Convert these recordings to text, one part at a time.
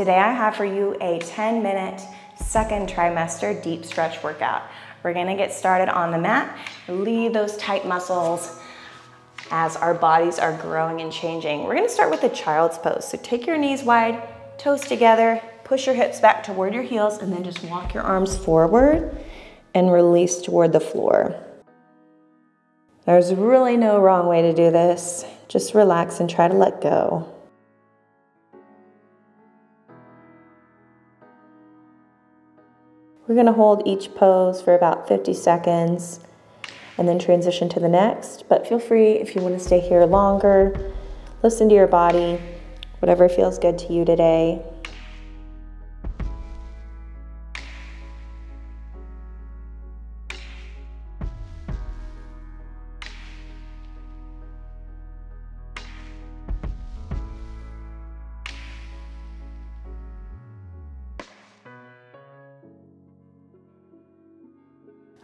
Today I have for you a 10 minute second trimester deep stretch workout. We're gonna get started on the mat, leave those tight muscles as our bodies are growing and changing. We're gonna start with the child's pose. So take your knees wide, toes together, push your hips back toward your heels, and then just walk your arms forward and release toward the floor. There's really no wrong way to do this. Just relax and try to let go. We're gonna hold each pose for about 50 seconds and then transition to the next. But feel free if you wanna stay here longer, listen to your body, whatever feels good to you today.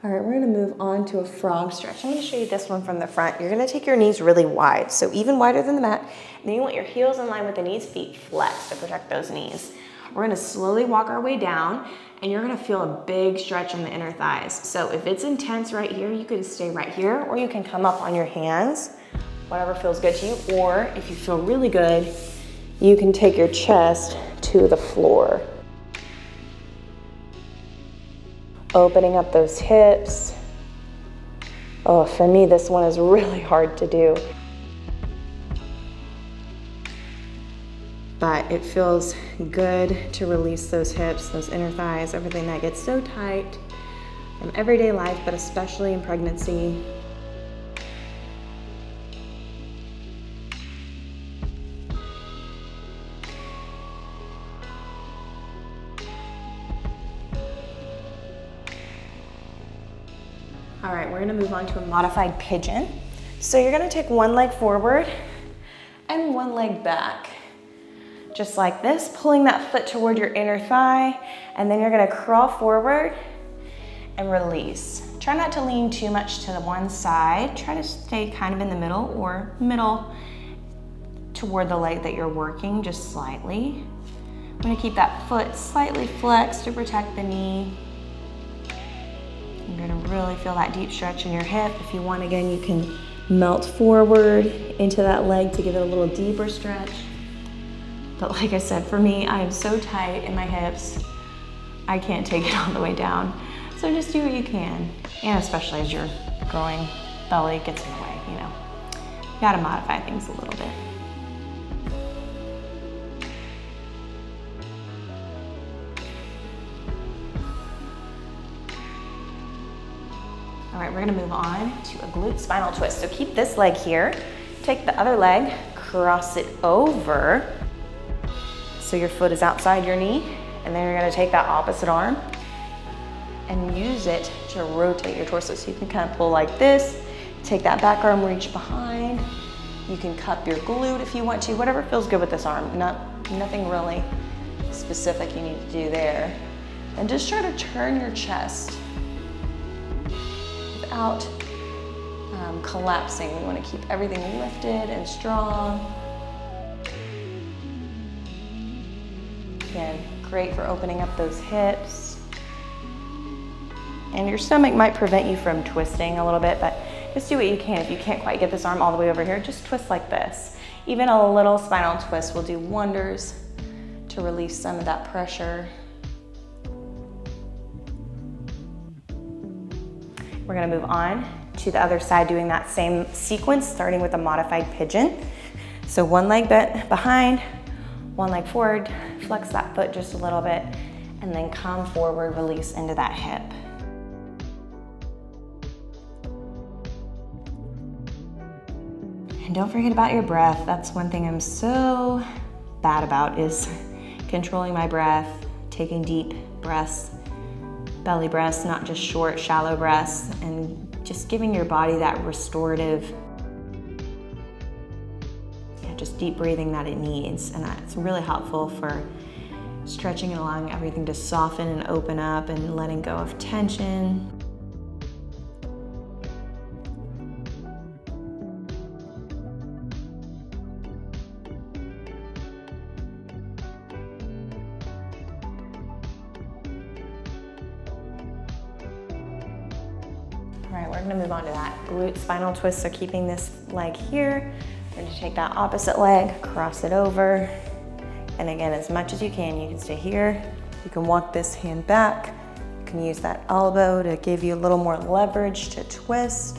All right, we're gonna move on to a frog stretch. I'm gonna show you this one from the front. You're gonna take your knees really wide, so even wider than the mat. And then you want your heels in line with the knees, feet flexed to protect those knees. We're gonna slowly walk our way down and you're gonna feel a big stretch in the inner thighs. So if it's intense right here, you can stay right here or you can come up on your hands, whatever feels good to you. Or if you feel really good, you can take your chest to the floor. Opening up those hips. Oh, for me, this one is really hard to do. But it feels good to release those hips, those inner thighs, everything that gets so tight in everyday life, but especially in pregnancy. All right, we're gonna move on to a modified pigeon. So you're gonna take one leg forward and one leg back. Just like this, pulling that foot toward your inner thigh, and then you're gonna crawl forward and release. Try not to lean too much to the one side. Try to stay kind of in the middle or middle toward the leg that you're working, just slightly. I'm gonna keep that foot slightly flexed to protect the knee. You're gonna really feel that deep stretch in your hip. If you want, again, you can melt forward into that leg to give it a little deeper stretch. But like I said, for me, I am so tight in my hips, I can't take it all the way down. So just do what you can. And especially as your growing belly gets in the way, you know. You gotta modify things a little bit. We're gonna move on to a glute spinal twist. So keep this leg here, take the other leg, cross it over. So your foot is outside your knee, and then you're gonna take that opposite arm and use it to rotate your torso. So you can kind of pull like this, take that back arm, reach behind. You can cup your glute if you want to, whatever feels good with this arm. Not, nothing really specific you need to do there. And just try to turn your chest without um, collapsing. We want to keep everything lifted and strong. Again, great for opening up those hips. And your stomach might prevent you from twisting a little bit, but just do what you can. If you can't quite get this arm all the way over here, just twist like this. Even a little spinal twist will do wonders to release some of that pressure. We're gonna move on to the other side doing that same sequence, starting with a modified pigeon. So one leg bent behind, one leg forward, flex that foot just a little bit, and then come forward, release into that hip. And don't forget about your breath. That's one thing I'm so bad about is controlling my breath, taking deep breaths belly breaths, not just short, shallow breaths, and just giving your body that restorative, yeah, just deep breathing that it needs. And that's really helpful for stretching and allowing everything to soften and open up and letting go of tension. All right, we're gonna move on to that glute spinal twist. So keeping this leg here, we're gonna take that opposite leg, cross it over. And again, as much as you can, you can stay here. You can walk this hand back. You can use that elbow to give you a little more leverage to twist.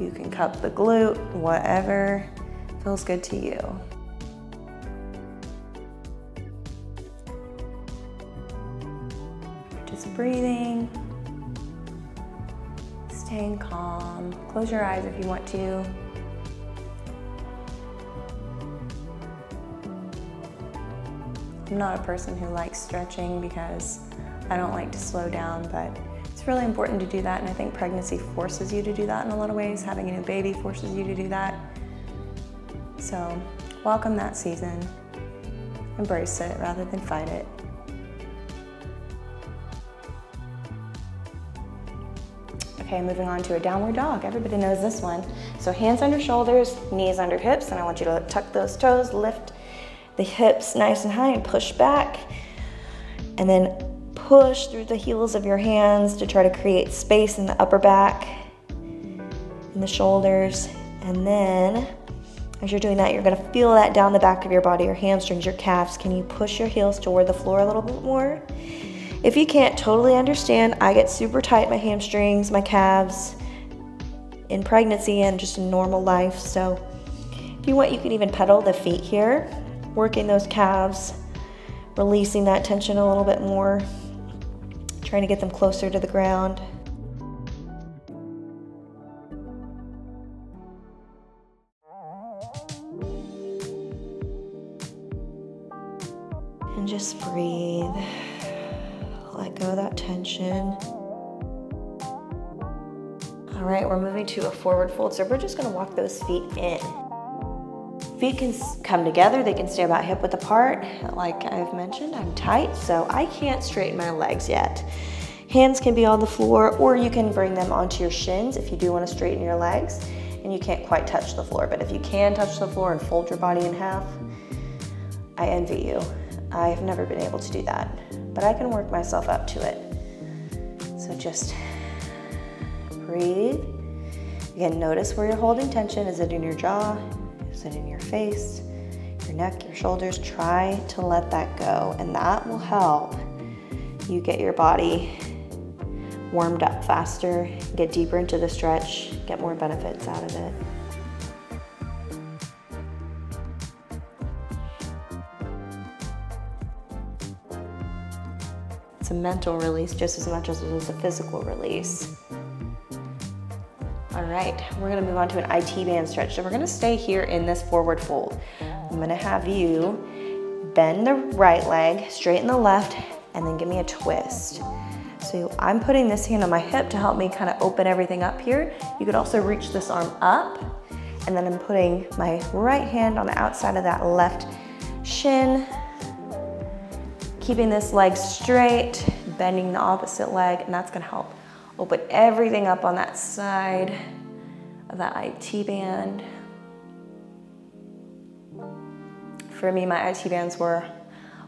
You can cup the glute, whatever feels good to you. Just breathing, staying calm. Close your eyes if you want to. I'm not a person who likes stretching because I don't like to slow down, but it's really important to do that, and I think pregnancy forces you to do that in a lot of ways. Having a new baby forces you to do that. So, welcome that season. Embrace it rather than fight it. Okay, moving on to a downward dog. Everybody knows this one. So hands under shoulders, knees under hips, and I want you to tuck those toes, lift the hips nice and high and push back. And then push through the heels of your hands to try to create space in the upper back, in the shoulders. And then as you're doing that, you're gonna feel that down the back of your body, your hamstrings, your calves. Can you push your heels toward the floor a little bit more? If you can't totally understand, I get super tight my hamstrings, my calves in pregnancy and just in normal life. So if you want, you can even pedal the feet here, working those calves, releasing that tension a little bit more, trying to get them closer to the ground. And just breathe. Let go of that tension. All right, we're moving to a forward fold. So we're just gonna walk those feet in. Feet can come together, they can stay about hip width apart. Like I've mentioned, I'm tight, so I can't straighten my legs yet. Hands can be on the floor, or you can bring them onto your shins if you do wanna straighten your legs and you can't quite touch the floor. But if you can touch the floor and fold your body in half, I envy you. I've never been able to do that but I can work myself up to it. So just breathe. Again, notice where you're holding tension. Is it in your jaw? Is it in your face? Your neck, your shoulders? Try to let that go, and that will help you get your body warmed up faster, get deeper into the stretch, get more benefits out of it. A mental release just as much as it is a physical release. All right, we're gonna move on to an IT band stretch. So we're gonna stay here in this forward fold. I'm gonna have you bend the right leg, straighten the left, and then give me a twist. So I'm putting this hand on my hip to help me kind of open everything up here. You could also reach this arm up, and then I'm putting my right hand on the outside of that left shin, Keeping this leg straight, bending the opposite leg, and that's gonna help open everything up on that side of that IT band. For me, my IT bands were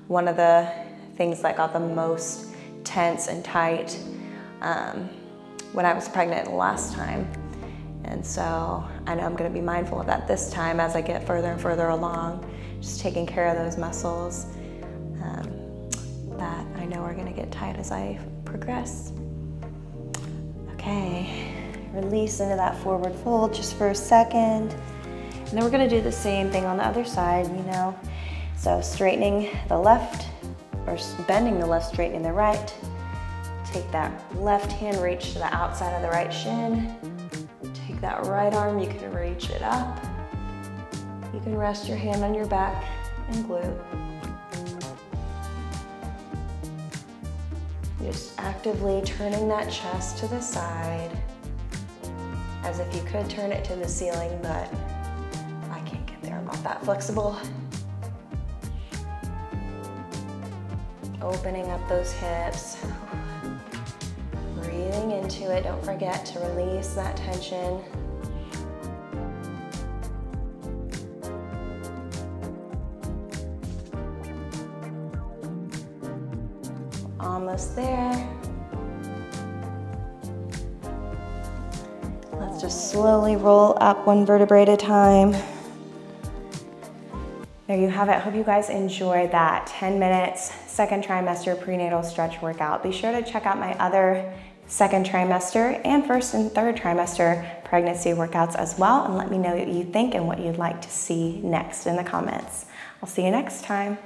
one of the things that got the most tense and tight um, when I was pregnant last time. And so I know I'm gonna be mindful of that this time as I get further and further along, just taking care of those muscles are gonna get tight as I progress. Okay, release into that forward fold just for a second. And then we're gonna do the same thing on the other side, you know. So straightening the left, or bending the left, straightening the right. Take that left hand, reach to the outside of the right shin. Take that right arm, you can reach it up. You can rest your hand on your back and glute. Just actively turning that chest to the side as if you could turn it to the ceiling, but I can't get there. I'm not that flexible. Opening up those hips. Breathing into it. Don't forget to release that tension. Slowly roll up one vertebrae at a time. There you have it. Hope you guys enjoyed that 10 minutes second trimester prenatal stretch workout. Be sure to check out my other second trimester and first and third trimester pregnancy workouts as well and let me know what you think and what you'd like to see next in the comments. I'll see you next time.